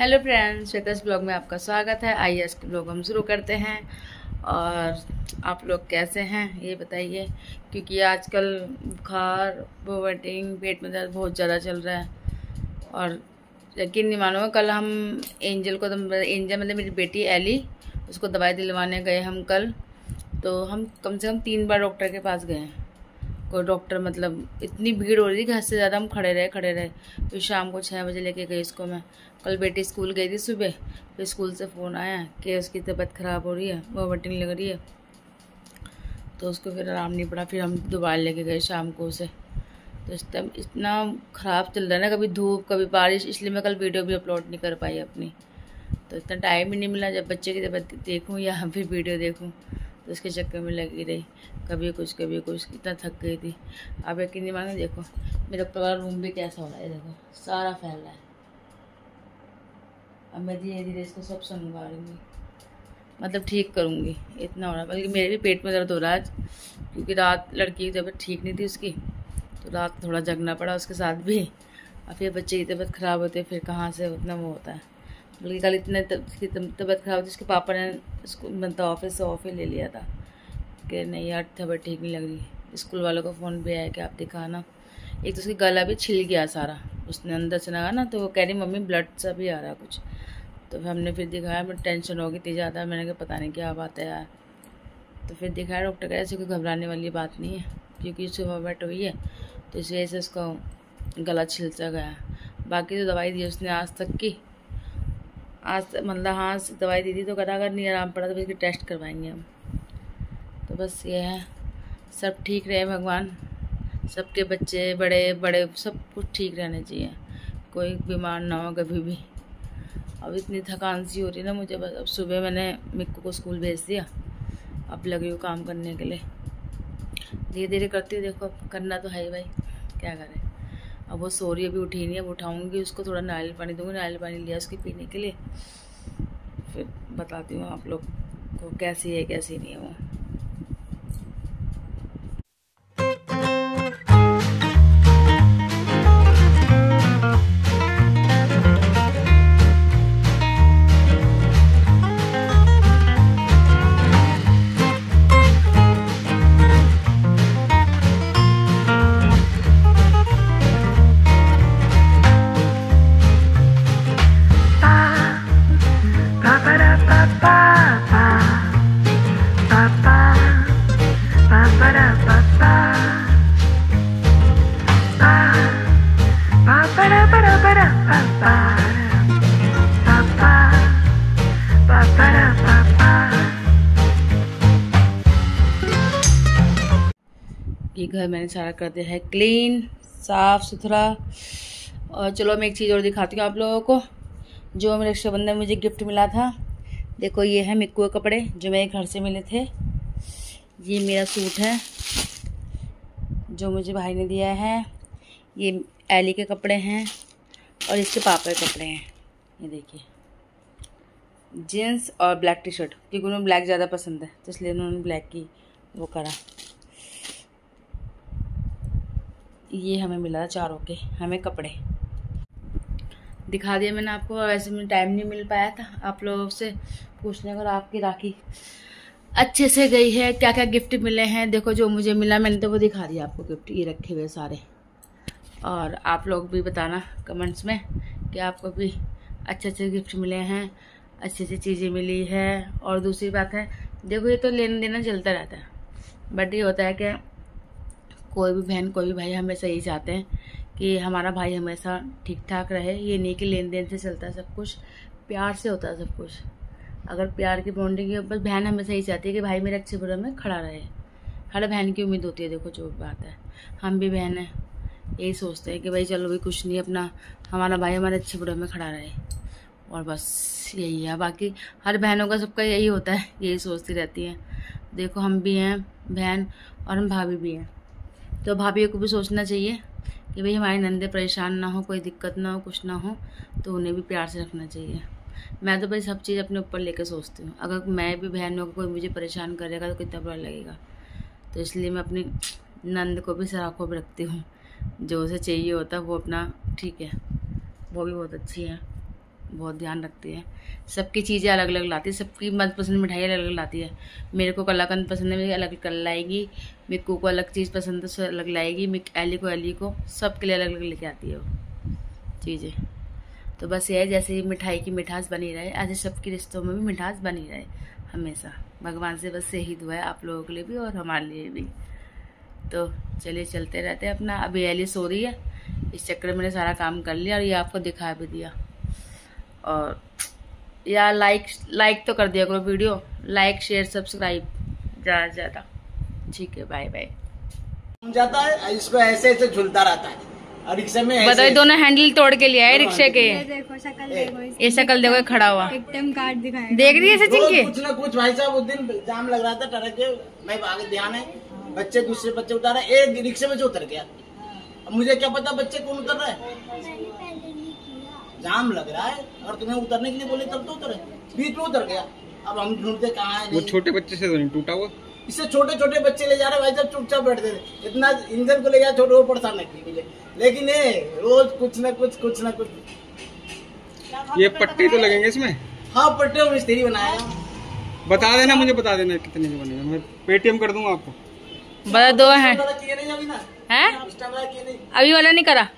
Hello friends Shweta's blog में आपका स्वागत है। आइए आज ब्लॉग हम शुरू करते हैं। और आप लोग कैसे हैं, ये बताइए। क्योंकि आजकल बुखार वोमिटिंग पेट में दर्द बहुत ज़्यादा चल रहा है। और यकीन नहीं मानो, कल हम एंजल को तो एंजल मतलब मेरी बेटी एली, उसको दवाई दिलवाने गए हम कल। तो हम कम से कम तीन बार डॉक्टर के पास गए कोई डॉक्टर मतलब इतनी भीड़ हो रही थी घर से ज़्यादा हम खड़े रहे खड़े रहे। फिर शाम को छः बजे लेके गई इसको मैं। कल बेटी स्कूल गई थी सुबह, फिर स्कूल से फ़ोन आया कि उसकी तबीयत ख़राब हो रही है वोमिटिंग लग रही है। तो उसको फिर आराम नहीं पड़ा, फिर हम दोबारा लेके गए शाम को उसे। तो इस टाइम इतना ख़राब चल रहा है ना, कभी धूप, कभी बारिश, इसलिए मैं कल वीडियो भी अपलोड नहीं कर पाई अपनी। तो इतना टाइम ही नहीं मिला, जब बच्चे की तबीयत देखूँ या फिर वीडियो देखूँ। तो उसके चक्कर में लगी रही। कभी कुछ कभी कुछ इतना थक गई थी। आप यकीन नहीं मांगे देखो, मेरा पूरा रूम भी कैसा हो रहा है, देखो, सारा फैल रहा है। अब मैं धीरे धीरे इसको सब संभालूँगी। मतलब ठीक करूँगी, इतना हो रहा बल्कि मेरे भी पेट में दर्द हो रहा है क्योंकि रात लड़की की तबीयत ठीक नहीं थी उसकी तो रात थोड़ा जगना पड़ा उसके साथ भी। और फिर बच्चे की तबीयत ख़राब होती है, फिर कहाँ से उतना वो होता है। बल्कि कल इतने तबीयत ख़राब थी उसके पापा ने उसको मतलब ऑफ़िस से ऑफ़िस ले लिया था। कि नहीं यार, तबीयत ठीक नहीं लग रही। स्कूल वालों का फ़ोन भी आया कि आप दिखाना एक तो उसकी गला भी छिल गया सारा। उसने अंदर से ना तो वो कह रही, मम्मी ब्लड सा भी आ रहा कुछ। तो फिर हमने फिर दिखाया मैं टेंशन हो गई थी ज़्यादा। मैंने कहा, पता नहीं क्या बात है यार। तो फिर दिखाया डॉक्टर कह रहे, ऐसी कोई घबराने वाली बात नहीं है, क्योंकि सुबह बैठ हुई है। तो इस वजह से उसका गला छिल सा गया। बाकी जो दवाई दी उसने आज तक की। आज मतलब हाँ दवाई दी थी तो कदा अगर नहीं आराम पड़ा तो फिर टेस्ट करवाएँगे हम। तो बस ये है, सब ठीक रहे भगवान? सबके बच्चे बड़े बड़े, सब कुछ ठीक रहने चाहिए। कोई बीमार ना हो कभी भी। अब इतनी थकान सी हो रही ना मुझे, बस अब सुबह मैंने मिक्कू को स्कूल भेज दिया, अब लगी हूँ काम करने के लिए। धीरे धीरे करती हूँ, देखो करना तो है ही भाई, क्या करें? अब वो सो रही अभी उठी नहीं, अब उठाऊँगी उसको थोड़ा नारियल पानी दूँगी, नारियल पानी लिया उसके पीने के लिए। फिर बताती हूँ आप लोग को, कैसी है, कैसी नहीं है वो। ये घर मैंने सारा कर दिया है। क्लीन साफ़ सुथरा। और चलो मैं एक चीज़ और दिखाती हूँ आप लोगों को। जो मेरे रक्षाबंधन मुझे गिफ्ट मिला था। देखो, ये है मिक्कू कपड़े, जो मेरे घर से मिले थे। ये मेरा सूट है, जो मुझे भाई ने दिया है। ये एली के कपड़े हैं और इसके पापा के कपड़े हैं। ये देखिए। जीन्स और ब्लैक टी शर्ट क्योंकि उन्हें ब्लैक ज़्यादा पसंद है तो इसलिए उन्होंने ब्लैक की वो करा। ये हमें मिला था चारों के, हमें कपड़े। दिखा दिया मैंने आपको, वैसे में टाइम नहीं मिल पाया था। आप लोगों से पूछने का आपकी राखी अच्छे से गई है क्या क्या गिफ्ट मिले हैं? देखो, जो मुझे मिला मैंने तो वो दिखा दिया आपको गिफ्ट ये रखे हुए सारे। और आप लोग भी बताना कमेंट्स में कि आपको भी अच्छे अच्छे गिफ्ट मिले हैं अच्छी अच्छी चीज़ें मिली है। और दूसरी बात है, देखो, ये तो लेना देना चलता रहता है। बट ये होता है कि कोई भी बहन, कोई भी भाई हमेशा यही चाहते हैं कि हमारा भाई हमेशा ठीक ठाक रहे। ये नहीं कि लेन देन से चलता है सब कुछ, प्यार से होता है सब कुछ। अगर प्यार की बॉन्डिंग बस बहन हमेशा यही चाहती है कि भाई मेरे अच्छे बुरे में खड़ा रहे। हर बहन की उम्मीद होती है, देखो जो बात है। हम भी बहन हैं, यही सोचते हैं कि भाई चलो भाई कुछ नहीं, अपना, हमारा भाई हमारे अच्छे बुरे में खड़ा रहे। और बस यही है, बाकी हर बहनों का सबका यही होता है, यही सोचती रहती हैं। देखो हम भी हैं, बहन और हम भाभी भी हैं। तो भाभीियों को भी सोचना चाहिए कि भाई हमारे नंदे परेशान ना हो, कोई दिक्कत ना हो, कुछ ना हो तो उन्हें भी प्यार से रखना चाहिए। मैं तो भाई सब चीज़ अपने ऊपर लेकर सोचती हूँ। अगर मैं भी बहनों को कोई मुझे परेशान करेगा तो कितना बुरा लगेगा। तो इसलिए मैं अपनी नंद को भी सराखों पर रखती हूँ। जो उसे चाहिए होता वो अपना ठीक है। वो भी बहुत अच्छी है। बहुत ध्यान रखती है। सबकी चीज़ें अलग अलग लाती है, सबकी मनपसंद मिठाई अलग अलग लाती है। मेरे को कलाकंद पसंद है, मेरी अलग कल लाएगी मिक्कू को अलग चीज़ पसंद है अलग लाएगी मिक एली को एली को सबके लिए अलग अलग लेके आती है वो चीज़ें। तो बस ये जैसे मिठाई की मिठास बनी रहे, ऐसे सबके रिश्तों में भी मिठास बनी रहे हमेशा। भगवान से बस यही दुआ है आप लोगों के लिए भी और हमारे लिए भी। तो चलिए, चलते रहते हैं अपना। अभी एली सो रही है, इस चक्कर में मैंने सारा काम कर लिया और ये आपको दिखा भी दिया। और यार लाइक लाइक तो कर दिया करो वीडियो लाइक शेयर सब्सक्राइब ज़्यादा से ज़्यादा। ठीक है बाय बाय जाता है इसको ऐसे ऐसे झूलता रहता है। रिक्शा में बताओ दोनों हैंडल तोड़ के लिया है रिक्शे के? ये देखो शक्ल देखो ये शक्ल देखो ये खड़ा हुआ। एकदम काट दिखाएगा देख रही है सचिन के कुछ ना कुछ भाई साहब उस दिन जाम लग रहा था ट्रक के मैं आगे ध्यान है। बच्चे दूसरे बच्चे उतारा एक रिक्शे में से उतर गया। मुझे क्या पता बच्चे कौन उतर रहा है? जाम लग रहा है और तुम्हें उतरने के लिए बोले तब तो उतरे। बीच में उतर गया। अब हम ढूंढते कहाँ है वो छोटे बच्चे से तो नहीं टूटा हुआ इससे छोटे छोटे बच्चे ले जा रहे भाई साहब चुपचाप बैठते थे। इतना इंजन को ले जा छोटे वो परेशान नहीं मुझे। लेकिन ये रोज कुछ ना कुछ कुछ ना कुछ। ये पट्टी तो लगेंगे इसमें? हाँ पट्टे और मिस्त्री बनाया। बता देना मुझे बता देना कितने के बनेगा। मैं पेटीएम कर दूँगा आपको। बता दो हैं। वाला किए नहीं अभी ना। हैं? अभी वाला नहीं करा?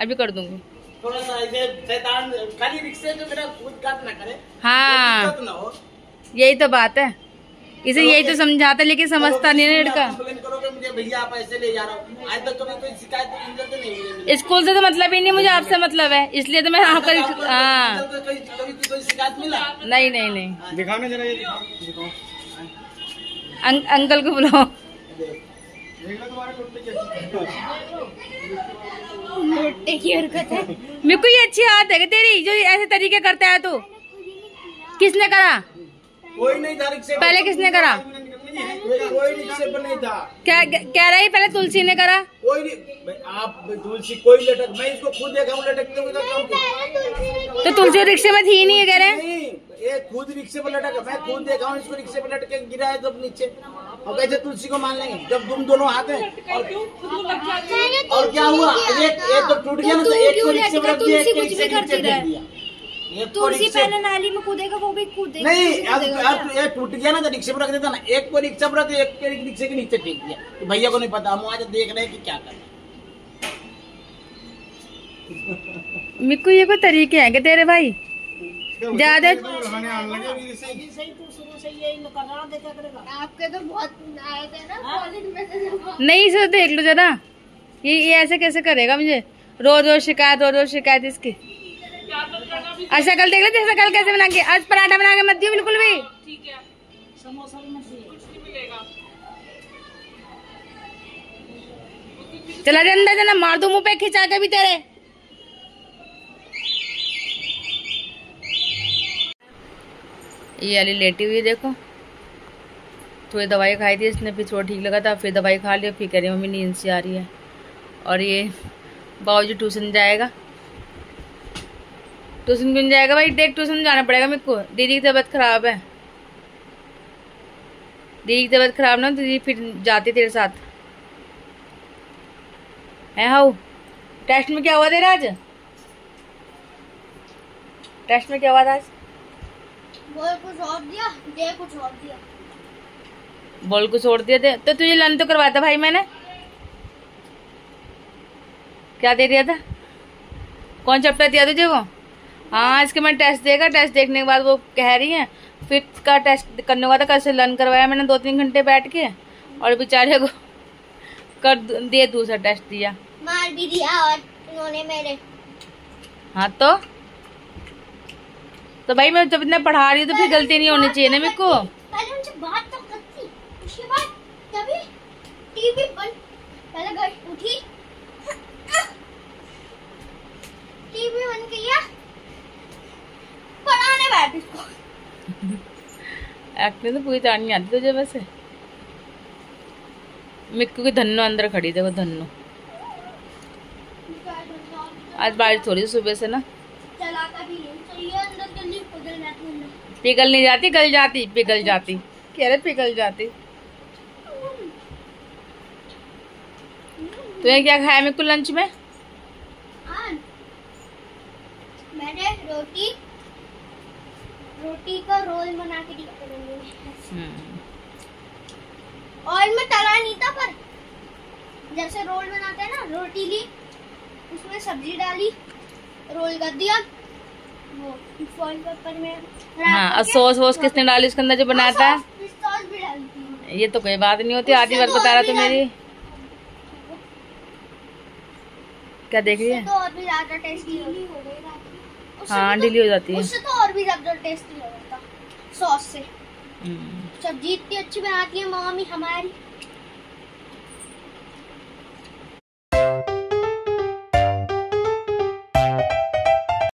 अभी कर दूँगी। थोड़ा सा शैतान खाली रिक्शे जो मेरा खुद ना करे। हाँ। ना हो। यही तो बात है। इसे यही तो समझाता लेकिन समझता नहीं लड़का। कंप्लेन करोगे? मुझे भैया आप ऐसे ले जा रहा हूँ। आज तक कभी कोई शिकायत इंजन से नहीं मिली स्कूल से तो मतलब ही नहीं मुझे आपसे मतलब है। इसलिए तो मैं आपका हाँ। मिला? नहीं नहीं नहीं। दिखाना जरा ये दिखाओ दिखाओ अं, अंकल को बुलाओ। लोटे की हरकत है। मेरे को ये अच्छी आदत है तेरी जो ऐसे तरीके करता है तू। किसने करा? कोई नहीं था रिक्शे पहले किसने करा? कोई रिक्शे पर नहीं था। क्या कह रही पहले तुलसी ने करा? कोई नहीं आप तुलसी कोई लटक मैं इसको खुद देखा हूँ लटकते हुए तो? तो तुलसी रिक्शे में थी नहीं है कह रहे खुद रिक्शे पर लटक मैं खुद देखा हूँ इसको रिक्शे पर लटक के गिरा है तब नीचे। और कैसे तुलसी को मान लेंगे। जब तुम दोनों हाथ हैं और, और क्या हुआ? एक एक तो टूट गया ना तो एक को रिक्शे? रख दिया एक को रिक्शे दिया। तुलसी रिक्शे पहले नाली में कूदेगा वो भी कूदेगा नहीं अब अब? ये टूट गया ना तो रिक्शे पर रख देता ना। एक को रिक्शा पर रख एक को रिक्शे के नीचे फेंक दिया। तो भैया को नहीं पता हम आज देख रहे हैं कि क्या कर रहे हैं। मिक्कू ये कोई तरीके हैं क्या तेरे भाई? ज़्यादा आपके तो बहुत आए थे ना कॉलेज में से नहीं इसे देख लो जरा। ये ये ऐसे कैसे करेगा मुझे? रोज रोज शिकायत रोज रोज शिकायत इसकी। अच्छा कल देख लो जैसे कल कैसे बना के आज पराठा बना के मत दियो बिल्कुल भी। चला जा अंदर जाना मार दो मुँह पे खिंचा के भी तेरे। ये वाली लेटी हुई है, देखो। थोड़ी दवाई खाई थी इसने, फिर थोड़ा ठीक लगा था, फिर दवाई खा लिया, फिर कह रही मम्मी, नींद से आ रही है। और ये बाबूजी ट्यूशन जाएगा। ट्यूशन क्यों जाएगा भाई? देख, ट्यूशन जाना पड़ेगा मेरे को। दीदी की तबीयत खराब है। दीदी की तबीयत खराब ना तो दीदी फिर जाती तेरे साथ। है, हाउ? टेस्ट में क्या हुआ तेरा आज? टेस्ट में क्या हुआ था आज? दिया? दे दिया। बॉल को छोड़ दिया थे तो तुझे लन तो करवाया था भाई मैंने? क्या दे दिया था? कौन चैप्टर दिया तुझे वो? हाँ इसके मैं टेस्ट देगा टेस्ट देखने के बाद वो कह रही है फिफ्थ का टेस्ट करने का था कल से लर्न करवाया मैंने दो तीन घंटे बैठ के और बेचारे को कर दिए दूसरा टेस्ट दिया। मार भी दिया और उन्होंने मेरे। हाँ तो? तो भाई मैं जब इतना पढ़ा रही हूँ तो फिर गलती नहीं होनी चाहिए ना मेरे को। पहले उनसे बात तो करती। उसके बाद तभी टीवी बंद। पहले घर उठी। टीवी बंद किया। पढ़ाने बैठ इसको एक्टिंग तो पूरी तरह नहीं आती तुझे वैसे। मिक्कू की धन्नो अंदर खड़ी देखो धन्नो। आज बारिश थोड़ी सुबह से ना। चलाता भी नहीं चाहिए अंदर जल्दी उधर जाती हूँ। पिघल नहीं जाती गल जाती पिघल जाती। कह रहे पिघल जाती। तूने क्या खाया मिक्कू लंच में? मैंने मैंने रोटी रोटी का रोल बना के दिया हम्म, ऑयल में तला नहीं था पर जैसे रोल बनाते हैं ना रोटी ली उसमें सब्ज़ी डाली रोल कर दिया। हाँ और सॉस वॉस किसने डाली उसके अंदर जो बनाया था? हाँ, ये तो कोई बात नहीं होती आधी बार तो बता रहा तो मेरी। क्या देख रही है? तो हो हाँ तो- ढीली हो जाती है। उससे तो और भी ज़्यादा टेस्टी हो जाता सॉस से। हम्म, सब्ज़ी इतनी अच्छी बनाती है मामी हमारी।